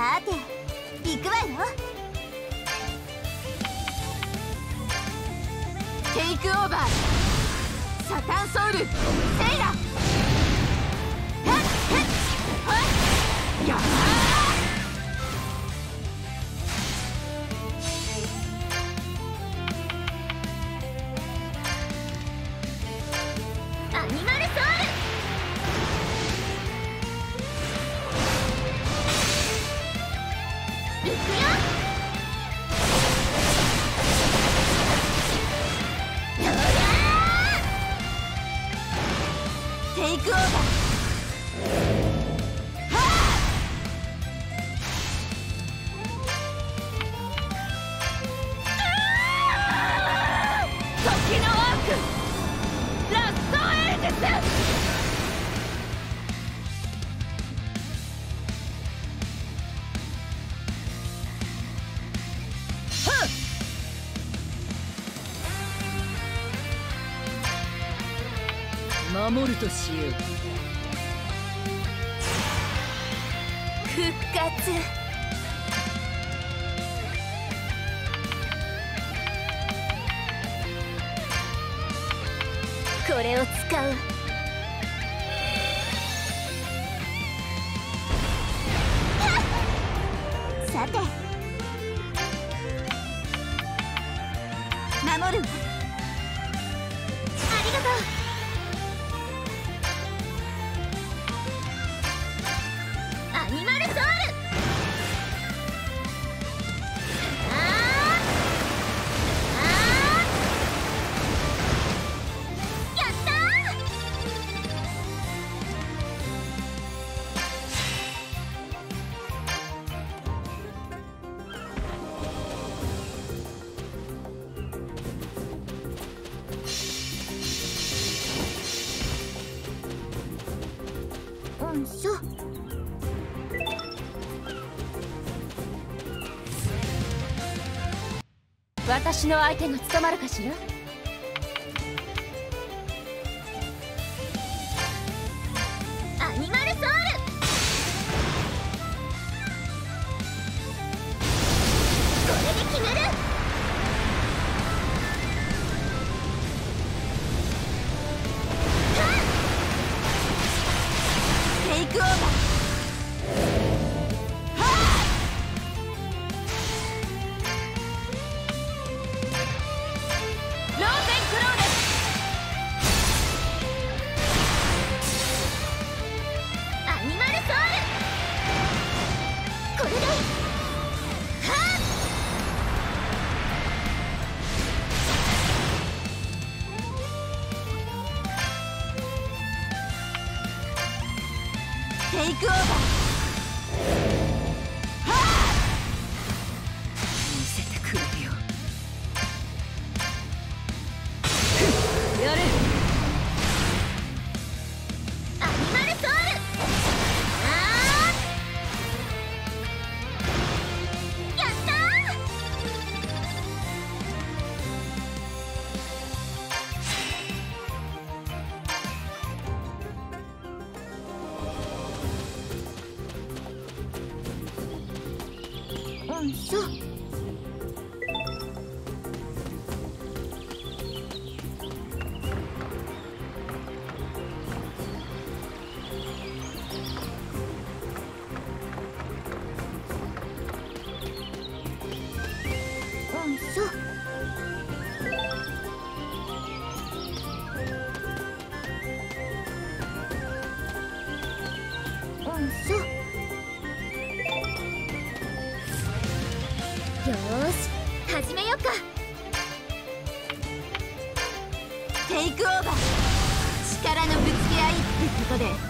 さて行くわよ。テイクオーバー。サタンソウル。セイラ。ヘッヘッヘッ。やー。ア守るとしよう。復活。これを使う。さて私の相手が務まるかしら？アニマルソウル！これで決める。テイう。うんしょよーし始めよっか。テイクオーバー。力のぶつけ合いってことで。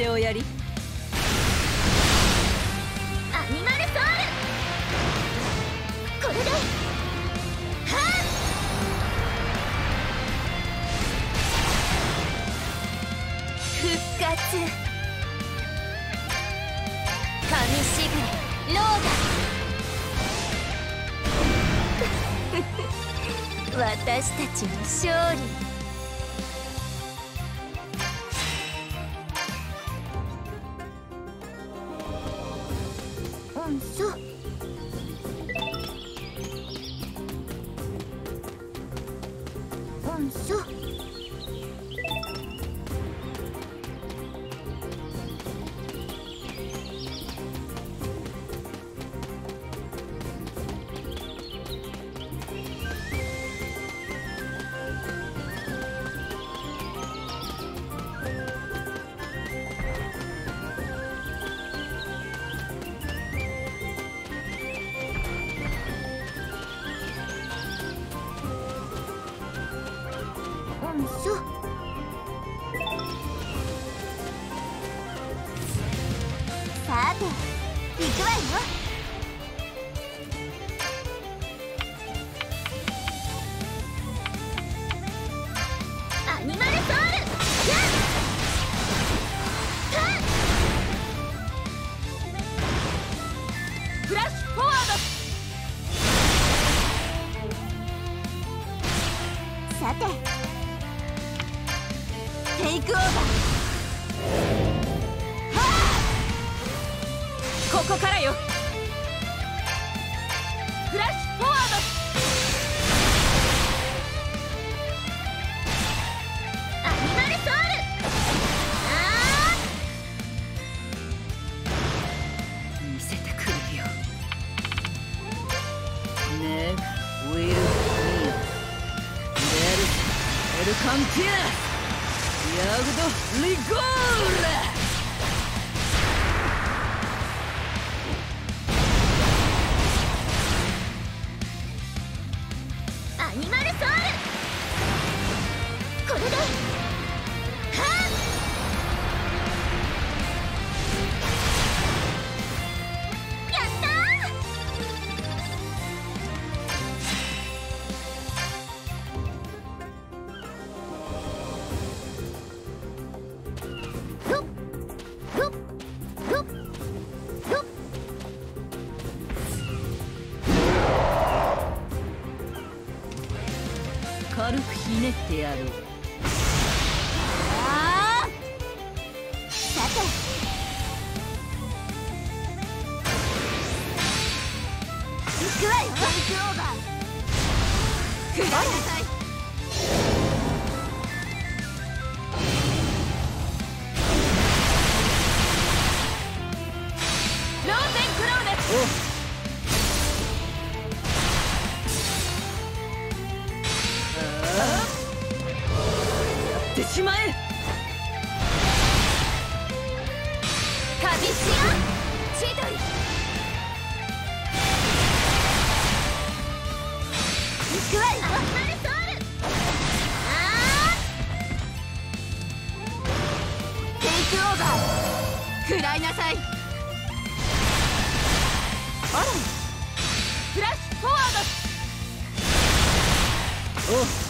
でおやり。アニマルソウル。これで。は復活。神しぐれローダ。私たちの勝利。アニマルソウル。これで軽くひねってやろう。あさて。行くわよ。テイクオーバーやってしまえ。カビシア千鳥行くわ。よアニマルソウルあテイクオーバー。食らいなさい。あら。フラッシュフォワーおド。神シ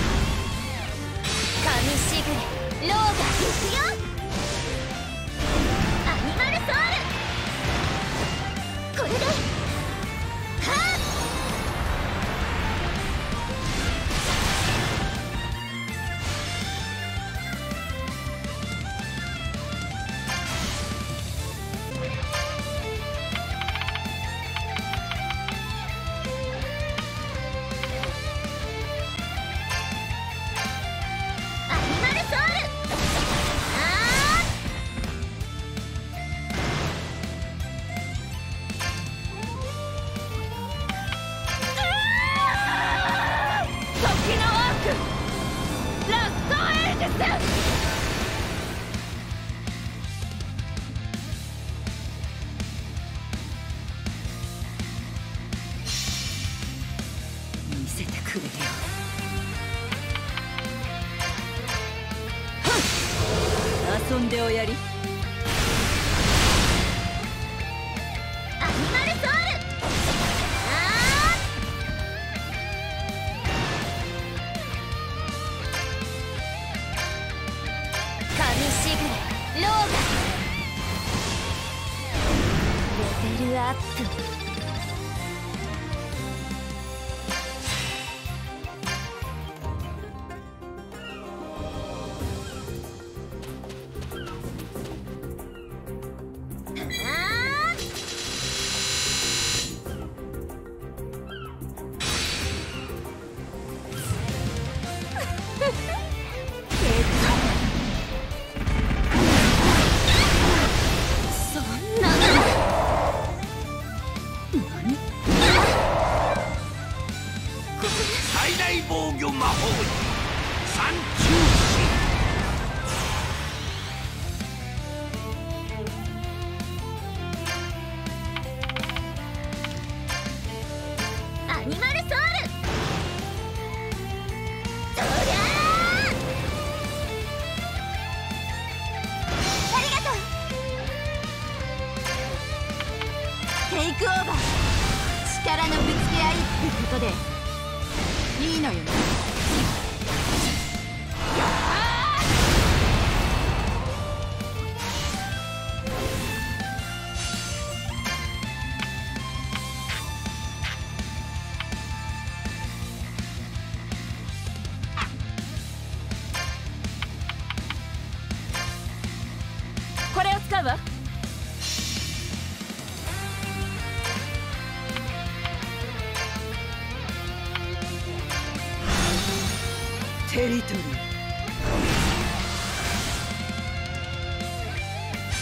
遊んでおやり。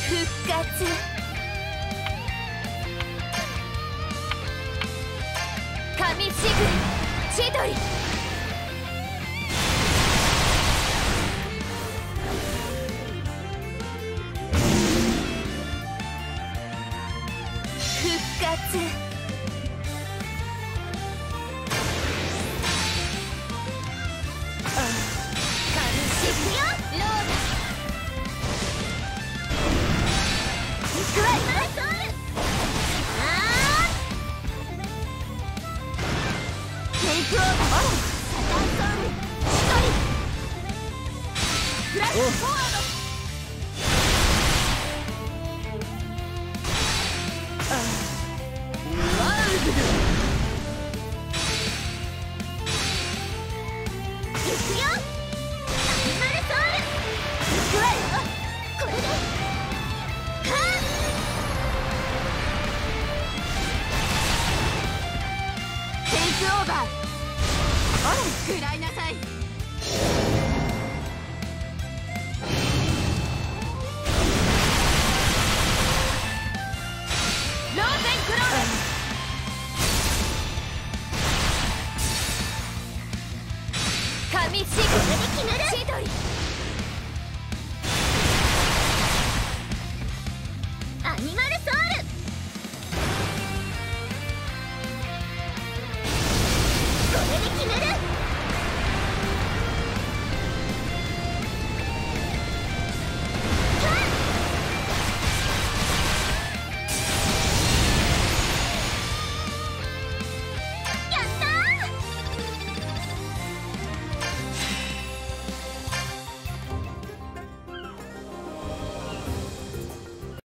復活。神しぐ千鳥。Ooh.